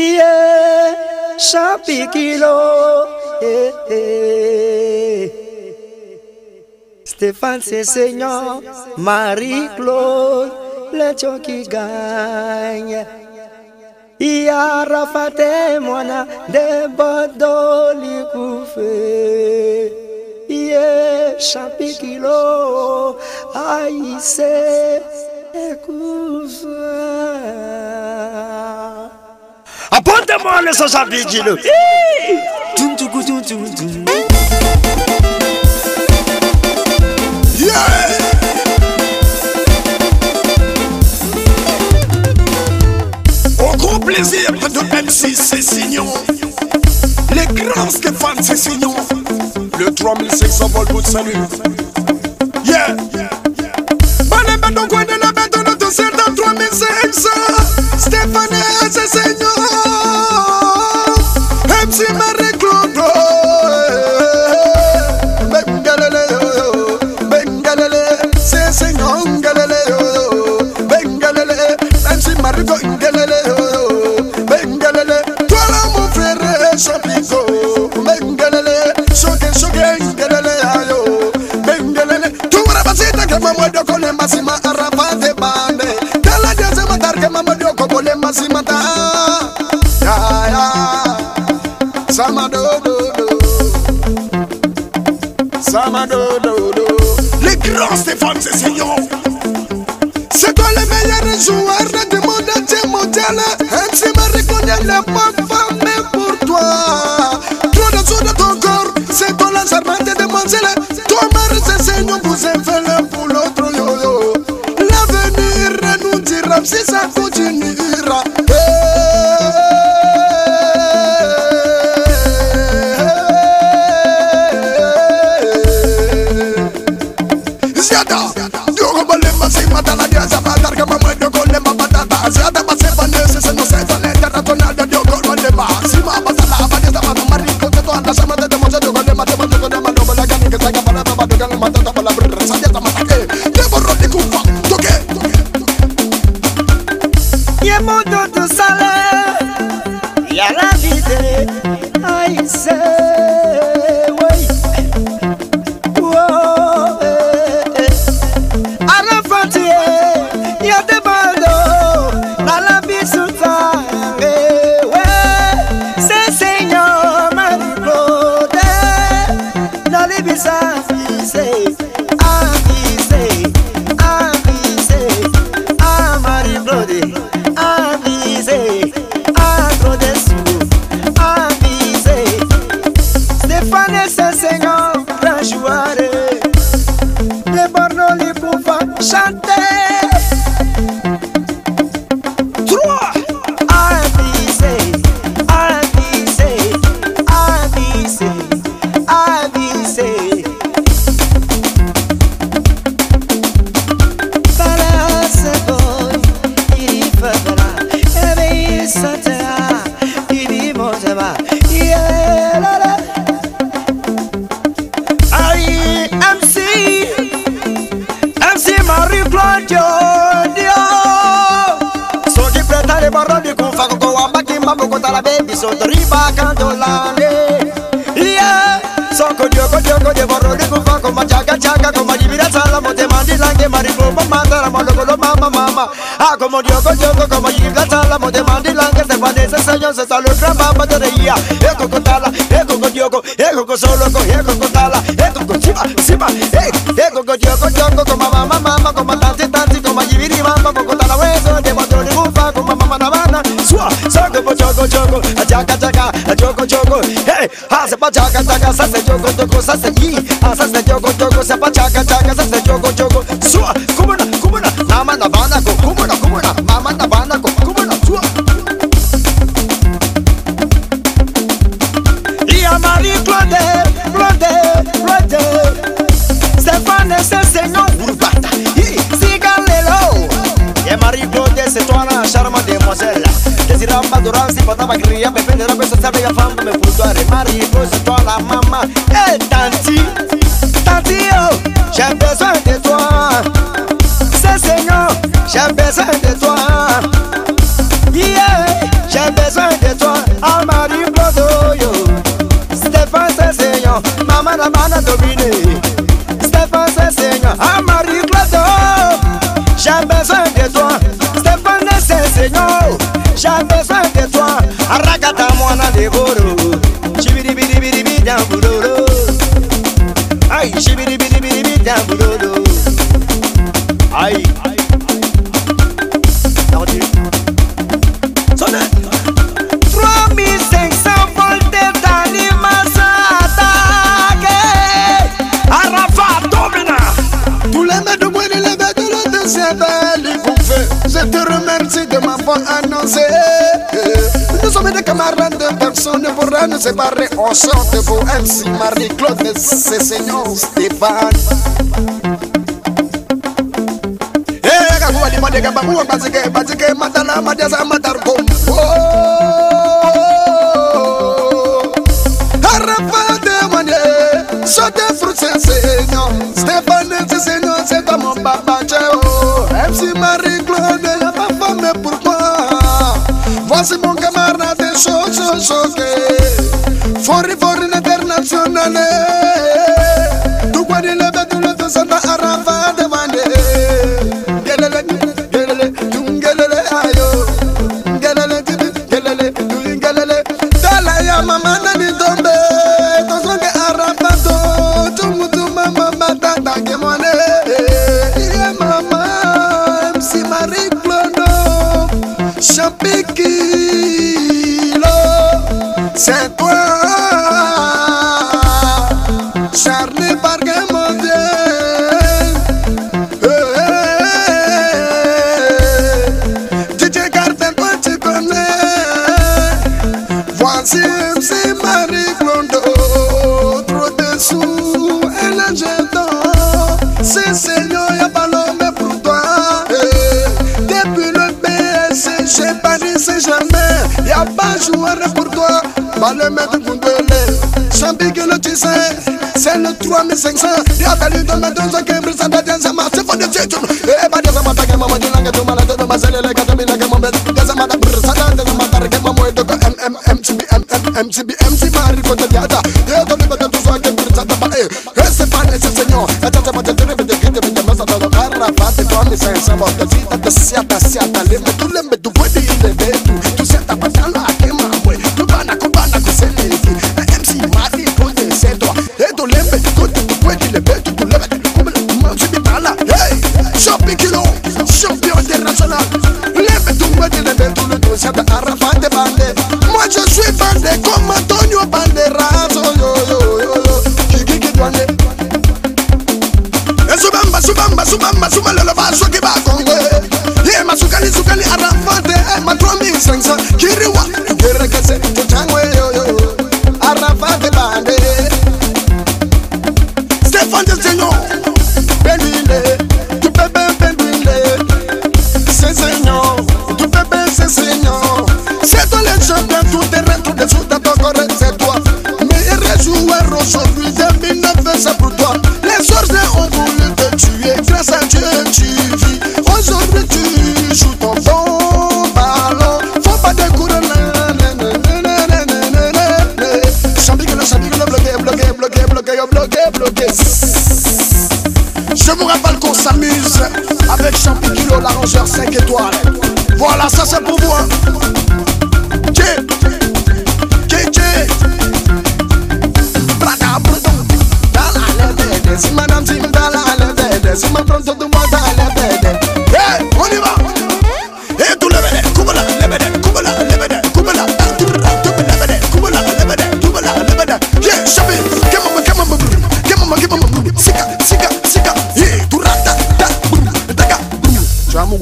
বিয়ে সাপি কিলো Stéphane c'est Seigneur, Marie-Claude, le gens qui gagnent. Ia Rafate Moana, de Bodoli Koufé. Ie Chapikilo, e Ekoufa. Ekufa. Apporte-moi le tum tum. Yeah! Au grand plaisir de MC Cessignon, les grands Stéphane Cessignon, le 3500 volts bout de salut. Yeah! Bonne bête au coin de la bête, on a tous dans 3500. Stéphane Cessignon, joueur de monde, t'es modèle, un petit mariconne, la porte. di sotto riba canto l'ale yeah. So con dio con dio con dio vorrò di buffa con ma ciaga ciaga con ma libera te mandi lo colo mamma mamma ah come dio con dio con ma libera te mandi l'anche se quando se sogno se salo tra te con contala e con con con con solo con con contala e con eh, con ciba ciba e con con dio con हास बचा जागा सस जोगो जोगो सस ई हास सस जोगो जोगो से बचा जागा सस जोगो जोगो। सुआ, कुमना कुमना, नामा, नबाना को pensaba que ría, la sabía fama, me puso a remar y puso toda la mamá. El ¡Eh, tanti, tantío, oh! ya empezó a deboro Shibidi bidi bidi bidi down bulolo oh. Ay, shibidi bidi bidi bidi down bulolo oh. Ay Belle, vous pouvez, je te remercie de m'avoir annoncé. camarade personne pourra nous séparer. On sort de bohème si Marie-Claude et ses seigneurs Stéphane. Eh, Kagouali, Madega, Babou, Bazike, Bazike, Matana, Madiaza, Matarko. Oh! corri fuori internazionale. Tu guardi le vedule tu santa arrafa devane Gelele, gelele, tu gelele aio. Gelele, gelele, tu gelele. Dala ya mama nani tombe. Toso che arrafa to Tumu tu mama batata ke mwane Ye mamma, msi marie clono Champiki Lo, c'est toi Bas le maître Koundouélé Chambique le tissé C'est le 3500 Y'a fallu de mettre dans un cambris Ça doit être un mars C'est faux de titre Eh de des amants T'as maman D'une langue de malade De ma zèle Les gars de mina Que mon bête Des amants Brrr Ça doit être un matar Que mon moyen De que M M M C B M M M C B M C Marie Côté Diada Eh t'en es tout ça Que brrr Ça doit pas Eh c'est pas nécessaire Eh t'as pas de rêve De quitter Mais t'as pas de carapate Toi mais c'est un savoir De vie de siata Siata Lève tout le Guerra que se Champikilo, l'arrangeur 5 étoiles. Voilà, ça c'est pour vous. Hein.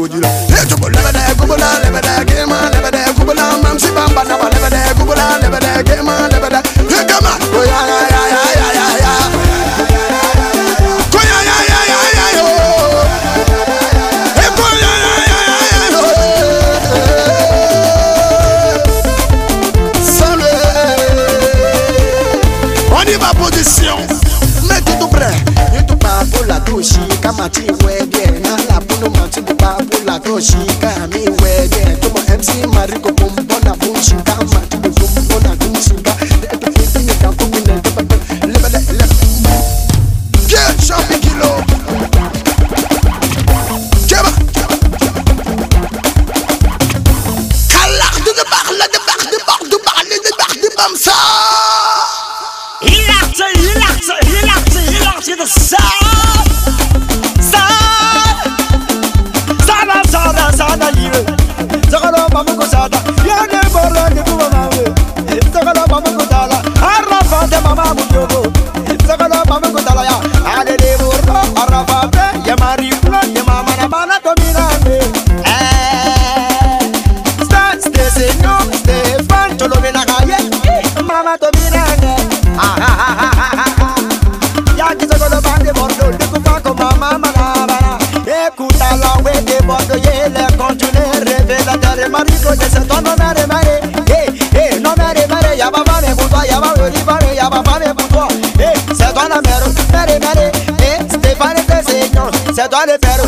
Jamu goji la. Yeah, tu levée, coubala, levée, kema, levée, coubala, mam si bamba na ba levée, coubala, levée, kema, levée. Yeah, come on. Oh ya ya ya ya ya ya ya. Oh ya ya ya ya ya yo. Eh, oh ya ya ya ya ya yo. Salut. On y va position. Mets tout prêt. Itu papo la toshi kama ti she Mariko, de se tono na remare Eh c'est toi Eh c'est toi le père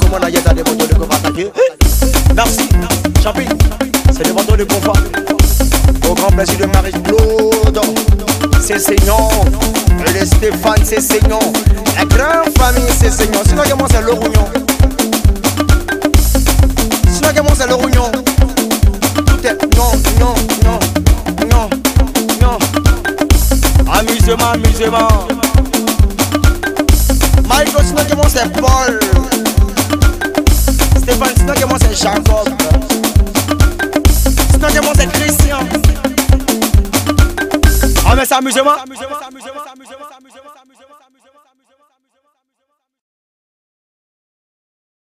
comment motos de combat c'est le de. Au grand plaisir de Marie-Claude, c'est Seigneur. De Stéphane, c'est Seigneur. La grande famille, c'est Seigneur. Sinon, moi, c'est le. Sinon, c'est le rougnon? Amusement, amusement. Que moi, c'est Paul. Stéphane, moi c'est Jacob. Moi c'est Christian. Ah mais c'est amusement.